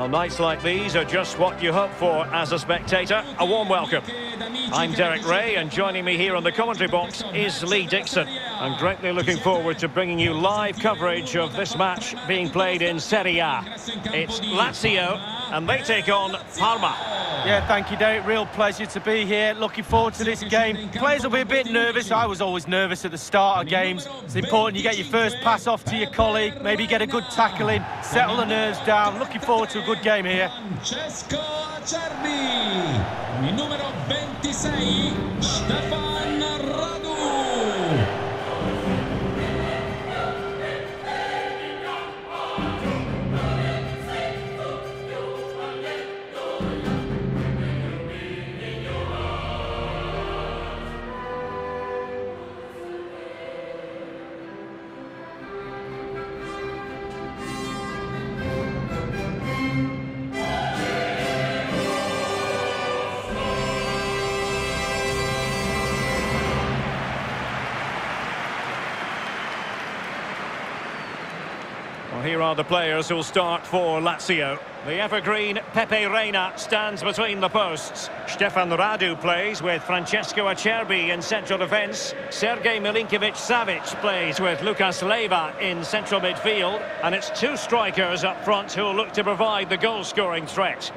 Well, nights like these are just what you hope for as a spectator. A warm welcome. I'm Derek Rae, and joining me here on the commentary box is Lee Dixon. I'm greatly looking forward to bringing you live coverage of this match being played in Serie A. It's Lazio, and they take on Parma. Yeah, thank you, Derek. Real pleasure to be here. Looking forward to this game. Players will be a bit nervous. I was always nervous at the start of games. It's important you get your first pass off to your colleague, maybe get a good tackle in, settle the nerves down. Looking forward to a good game here. Francesco Acerbi, numero 26, Stefan here are the players who'll start for Lazio. The evergreen Pepe Reina stands between the posts. Stefan Radu plays with Francesco Acerbi in central defence. Sergej Milinkovic-Savic plays with Lucas Leiva in central midfield. And it's two strikers up front who'll look to provide the goal-scoring threat.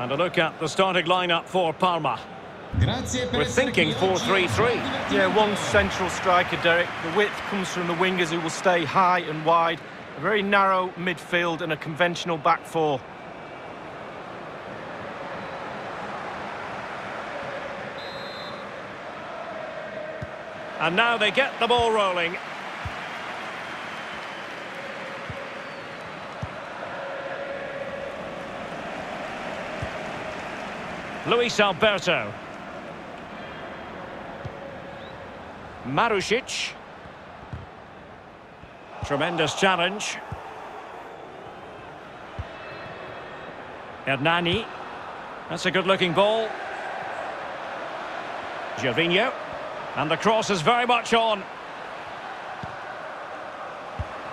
And a look at the starting lineup for Parma. We're thinking 4-3-3. Yeah, one central striker, Derek. The width comes from the wingers who will stay high and wide. A very narrow midfield and a conventional back four. And now they get the ball rolling. Luis Alberto. Marusic. Tremendous challenge. Hernani. That's a good-looking ball. Gervinho. And the cross is very much on.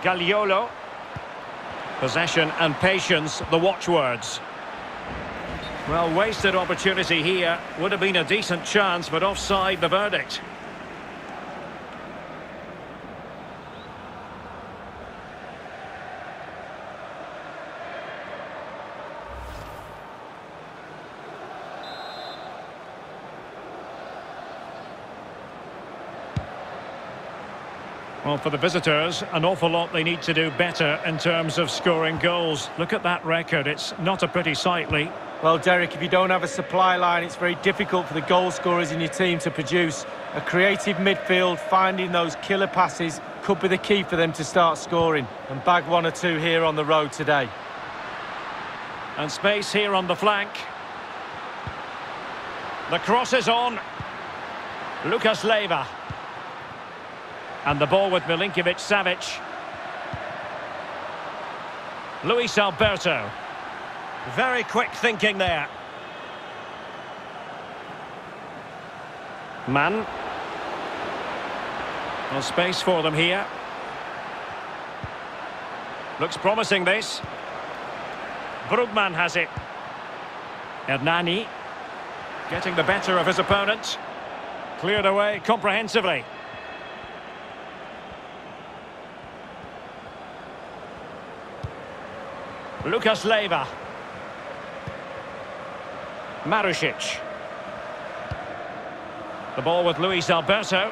Gagliolo. Possession and patience, the watchwords. Well, wasted opportunity here. Would have been a decent chance, but offside the verdict. Well, for the visitors, an awful lot they need to do better in terms of scoring goals. Look at that record. It's not a pretty sight, Lee. Well, Derek, if you don't have a supply line, it's very difficult for the goal scorers in your team to produce. A creative midfield, finding those killer passes, could be the key for them to start scoring. And bag one or two here on the road today. And space here on the flank. The cross is on. Lucas Leiva. And the ball with Milinkovic-Savic. Luis Alberto. Very quick thinking there. Man. No space for them here. Looks promising this. Brugman has it. Hernani. Getting the better of his opponent. Cleared away comprehensively. Lucas Leiva. Marusic. The ball with Luis Alberto.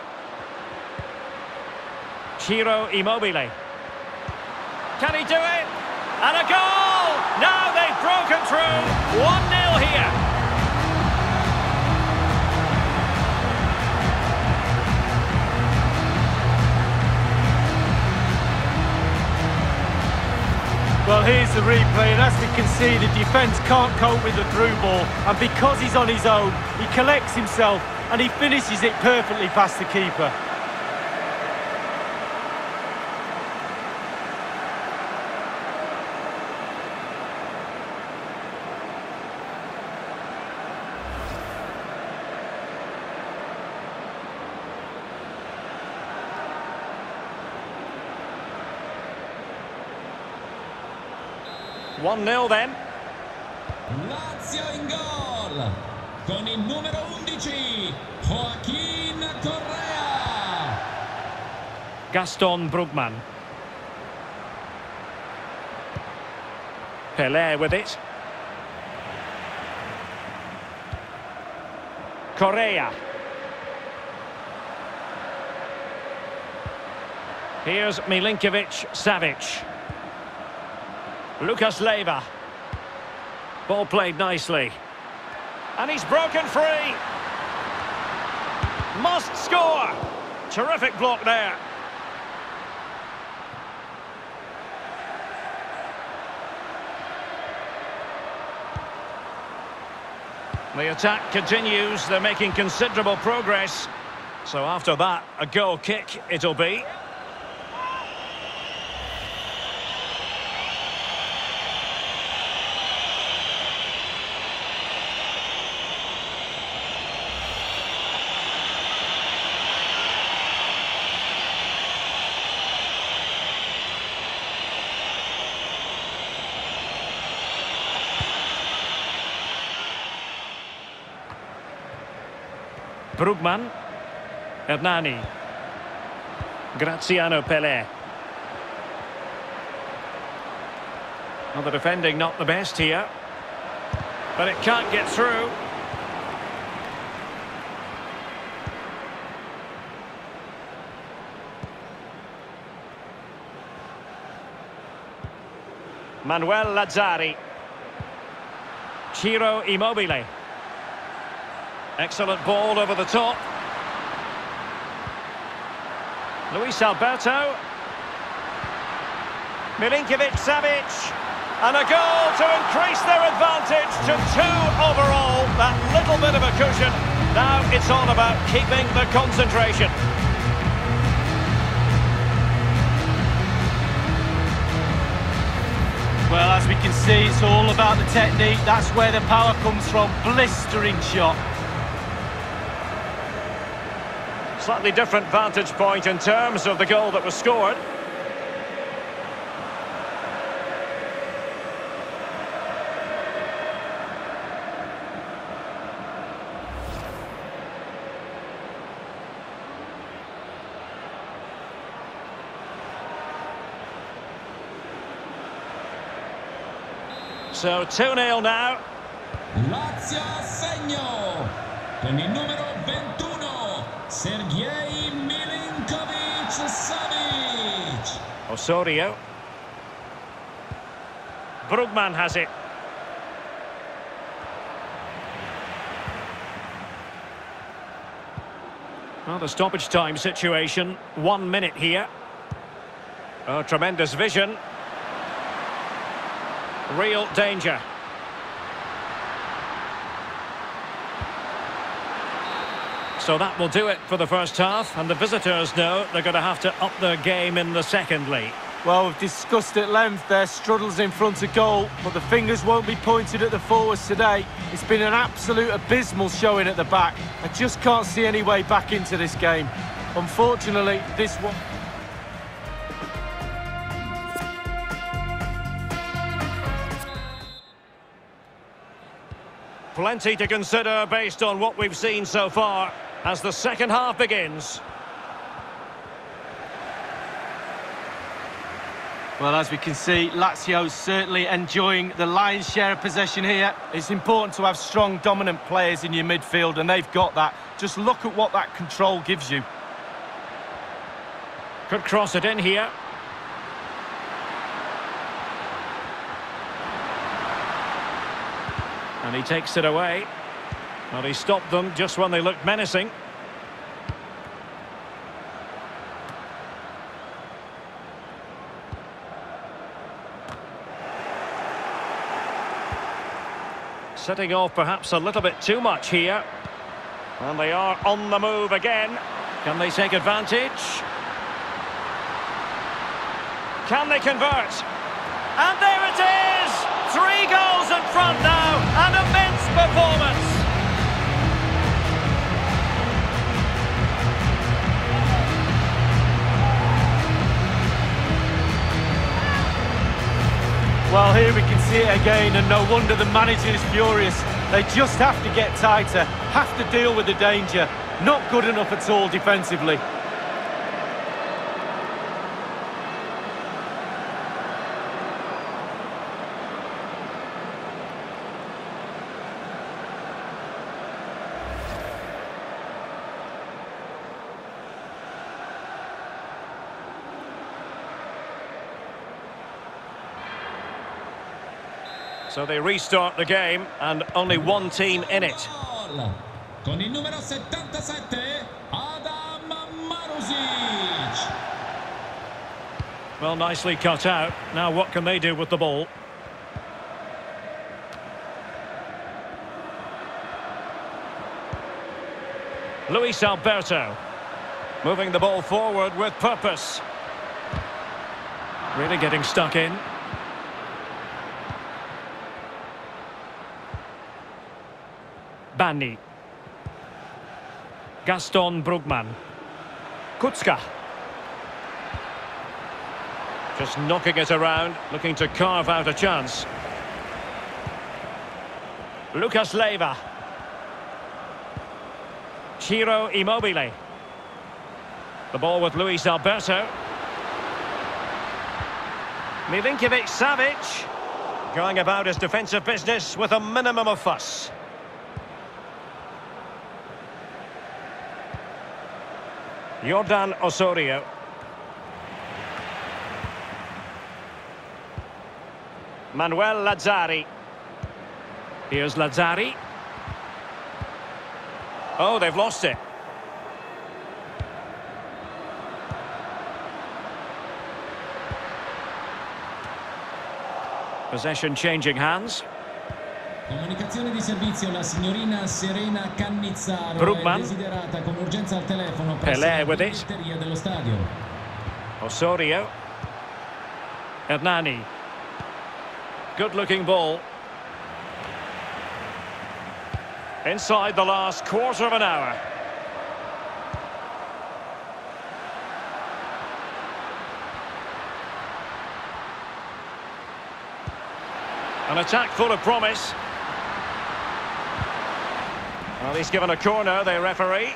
Ciro Immobile. Can he do it? And a goal! Now they've broken through. 1-0 here. Well, here's the replay, and as we can see, the defence can't cope with the through ball. And because he's on his own, he collects himself, and he finishes it perfectly past the keeper. One 0 then. Lazio in gol con il numero 11 Joaquin Correa Gaston Brugman. Pellè with it. Correa. Here's Milinkovic Savic. Lucas Leiva. Ball played nicely. And he's broken free. Must score. Terrific block there. The attack continues. They're making considerable progress. So after that, a goal kick it'll be. Brugman. Hernani. Graziano Pellè. Well, the defending not the best here. But it can't get through. Manuel Lazzari. Ciro Immobile. Excellent ball over the top. Luis Alberto. Milinkovic Savic. And a goal to increase their advantage to two overall. That little bit of a cushion. Now it's all about keeping the concentration. Well, as we can see, it's all about the technique. That's where the power comes from. Blistering shot. Slightly different vantage point in terms of the goal that was scored. So 2-0 now. Lazio segno con il numero 21 Sergei Milinkovic Savic oh, Osorio. Brugman has it. Well, the stoppage time situation. One minute here. Oh, tremendous vision. Real danger. So that will do it for the first half, and the visitors know they're going to have to up their game in the second league. Well, we've discussed at length their struggles in front of goal, but the fingers won't be pointed at the forwards today. It's been an absolute abysmal showing at the back. I just can't see any way back into this game. Unfortunately, this one... Plenty to consider based on what we've seen so far as the second half begins. Well, as we can see, Lazio's certainly enjoying the lion's share of possession here. It's important to have strong, dominant players in your midfield, and they've got that. Just look at what that control gives you. Could cross it in here. And he takes it away. Well, he stopped them just when they looked menacing. Setting off perhaps a little bit too much here. And they are on the move again. Can they take advantage? Can they convert? And there it is! Three goals in front now. An immense performance. Well, here we can see it again, and no wonder the manager is furious. They just have to get tighter, have to deal with the danger. Not good enough at all defensively. So they restart the game and only one team in it. Con il numero 77, Adam Marusic. Well, nicely cut out. Now what can they do with the ball? Luis Alberto. Moving the ball forward with purpose. Really getting stuck in. Bani. Gaston Brugman. Kucka. Just knocking it around, looking to carve out a chance. Lucas Leiva. Ciro Immobile. The ball with Luis Alberto. Milinkovic Savic. Going about his defensive business with a minimum of fuss. Jordan Osorio. Manuel Lazzari. Here's Lazzari. Oh, they've lost it. Possession changing hands. Comunicazione di servizio, la signorina Serena Cannizzaro Brugman. è desiderata con urgenza al telefono Pelé presso la biglietteria dello stadio. Osorio. Hernani. Good looking ball. Inside the last quarter of an hour. An attack full of promise. Well, he's given a corner, the referee.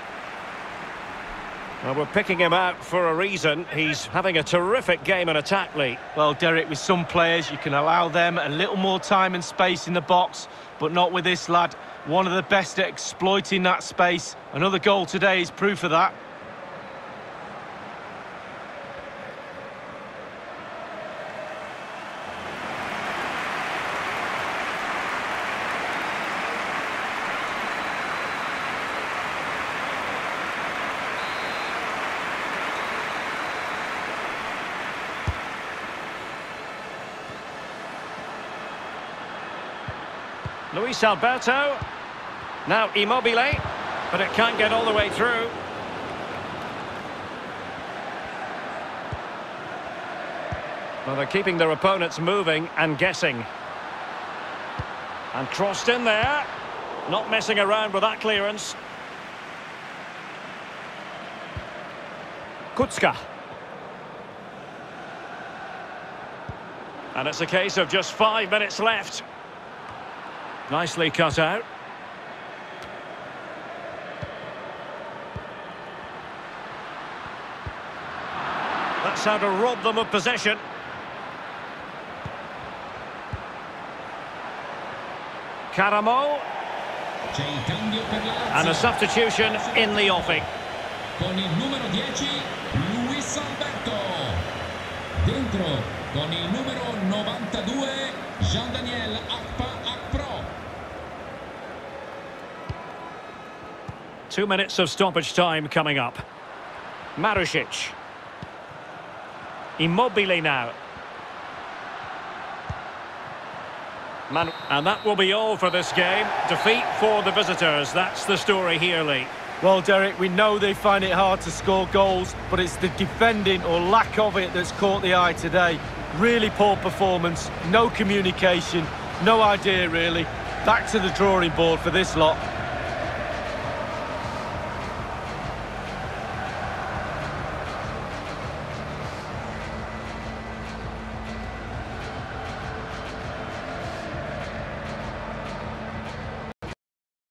Well, we're picking him out for a reason. He's having a terrific game in attack, Lee. Well, Derek, with some players, you can allow them a little more time and space in the box, but not with this lad. One of the best at exploiting that space. Another goal today is proof of that. Luis Alberto. Now Immobile, but it can't get all the way through. Well, they're keeping their opponents moving and guessing. And crossed in there. Not messing around with that clearance. Kucka. And it's a case of just five minutes left. Nicely cut out. That's how to rob them of possession. Karamoh and a substitution in the offing. Con il numero 10, Luis Alberto. Dentro, con il numero 92, Jean-Daniel Two minutes of stoppage time coming up. Marusic. Immobile now. Man and that will be all for this game. Defeat for the visitors. That's the story here, Lee. Well, Derek, we know they find it hard to score goals, but it's the defending or lack of it that's caught the eye today. Really poor performance, no communication, no idea really. Back to the drawing board for this lot.